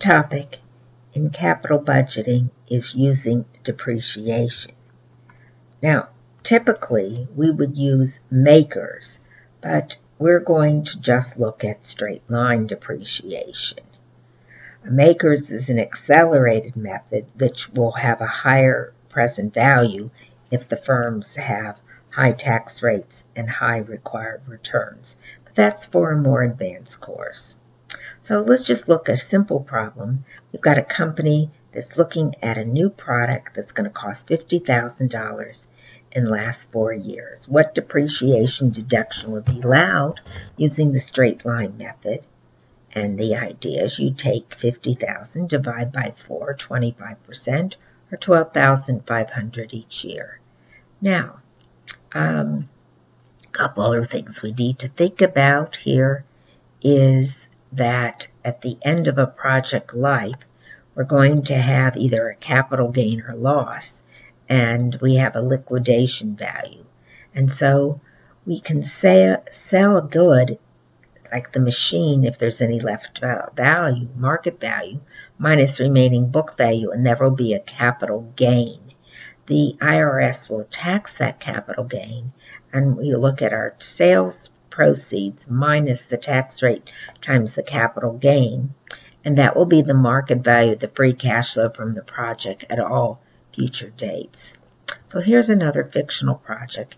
topic in capital budgeting is using depreciation. Now, typically we would use MACRS, but we're going to just look at straight line depreciation. MACRS is an accelerated method which will have a higher present value if the firms have high tax rates and high required returns. But that's for a more advanced course. So let's just look at a simple problem. We've got a company that's looking at a new product that's going to cost $50,000 in last four years. What depreciation deduction would be allowed using the straight line method? And the idea is you take 50,000, divide by 4, 25%, or 12,500 each year. Now, um, a couple other things we need to think about here is that at the end of a project life, we're going to have either a capital gain or loss, and we have a liquidation value. And so we can say, sell a good, like the machine, if there's any left uh, value, market value, minus remaining book value, and there will be a capital gain. The IRS will tax that capital gain, and we look at our sales proceeds minus the tax rate times the capital gain, and that will be the market value of the free cash flow from the project at all future dates. So here's another fictional project.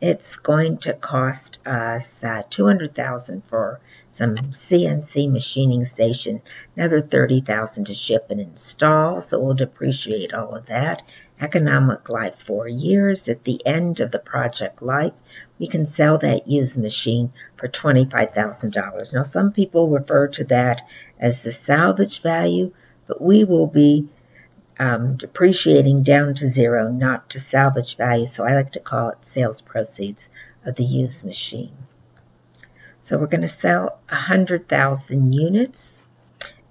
It's going to cost us uh, 200000 for some CNC machining station, another 30000 to ship and install, so we'll depreciate all of that. Economic life, four years. At the end of the project life, we can sell that used machine for $25,000. Now, some people refer to that as the salvage value, but we will be um, depreciating down to zero, not to salvage value, so I like to call it sales proceeds of the used machine. So we're going to sell 100,000 units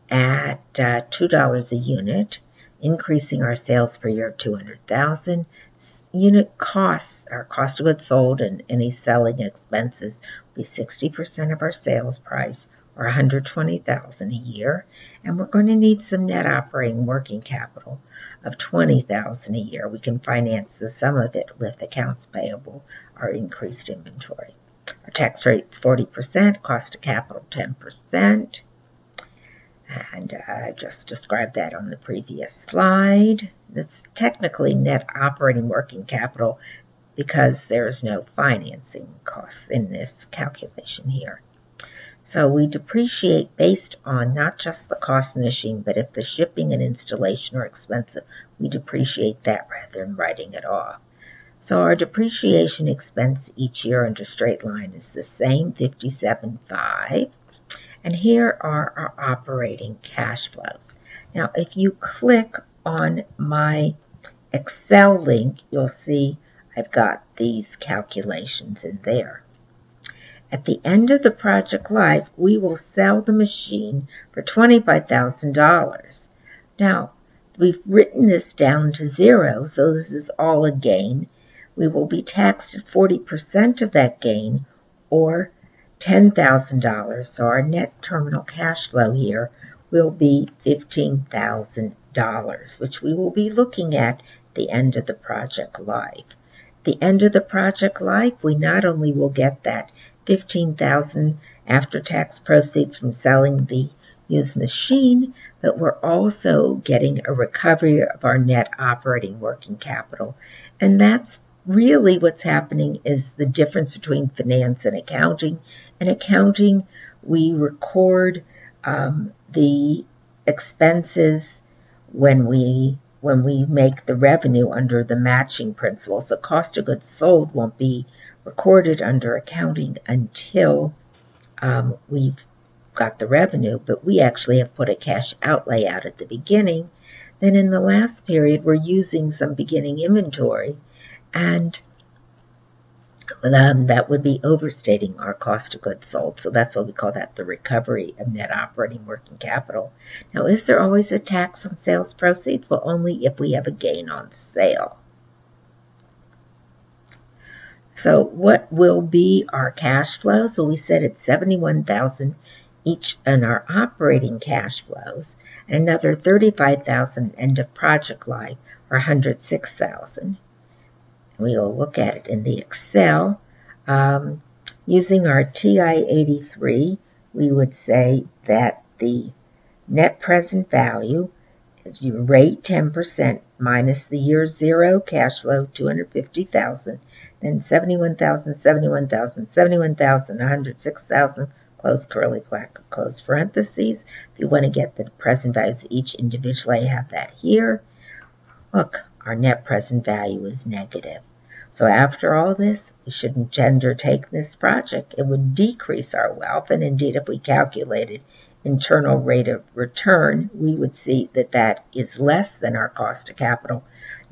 at uh, $2 a unit, increasing our sales per year 200,000. Unit costs, our cost of goods sold and any selling expenses will be 60% of our sales price or 120,000 a year, and we're going to need some net operating working capital of 20,000 a year. We can finance the sum of it with accounts payable or increased inventory. Our tax rate is 40%, cost of capital 10%. And I just described that on the previous slide. It's technically net operating working capital because there's no financing costs in this calculation here. So we depreciate based on not just the cost of the machine, but if the shipping and installation are expensive, we depreciate that rather than writing it off. So our depreciation expense each year under straight line is the same, 57.5. And here are our operating cash flows. Now, if you click on my Excel link, you'll see I've got these calculations in there. At the end of the project life, we will sell the machine for $25,000. Now, we've written this down to zero, so this is all a gain we will be taxed at 40% of that gain or $10,000. So our net terminal cash flow here will be $15,000, which we will be looking at the end of the project life. The end of the project life, we not only will get that 15,000 after-tax proceeds from selling the used machine, but we're also getting a recovery of our net operating working capital. And that's really what's happening is the difference between finance and accounting. In accounting, we record um, the expenses when we when we make the revenue under the matching principle. So cost of goods sold won't be recorded under accounting until um, we've got the revenue, but we actually have put a cash outlay out at the beginning. Then in the last period, we're using some beginning inventory and um, that would be overstating our cost of goods sold. So that's what we call that the recovery of net operating working capital. Now, is there always a tax on sales proceeds? Well, only if we have a gain on sale. So what will be our cash flow? So we said it's 71,000 each in our operating cash flows. and another 35,000 end of project life, or 106,000. We'll look at it in the Excel. Um, using our TI-83, we would say that the net present value is rate 10% minus the year zero cash flow, 250,000, then 71,000, 71,000, 71,000, 106,000, close curly bracket, close parentheses. If you want to get the present values of each individually, I have that here. Look, our net present value is negative. So after all this, we shouldn't undertake this project. It would decrease our wealth, and indeed, if we calculated internal rate of return, we would see that that is less than our cost of capital,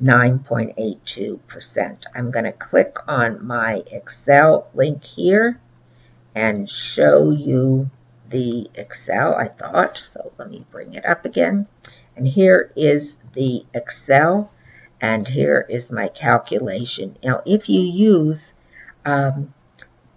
9.82%. I'm going to click on my Excel link here and show you the Excel, I thought. So let me bring it up again. And here is the Excel, and here is my calculation. Now, if you use um,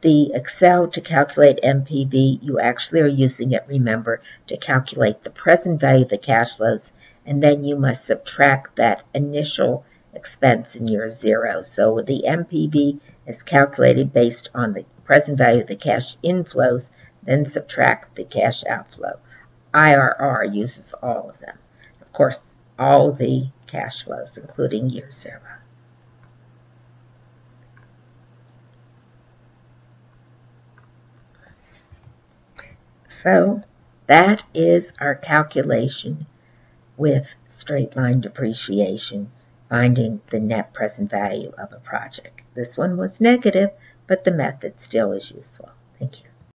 the Excel to calculate NPV, you actually are using it, remember, to calculate the present value of the cash flows, and then you must subtract that initial expense in year zero. So the NPV is calculated based on the present value of the cash inflows, then subtract the cash outflow. IRR uses all of them. Of course, all the cash flows, including year zero. So that is our calculation with straight line depreciation, finding the net present value of a project. This one was negative, but the method still is useful. Thank you.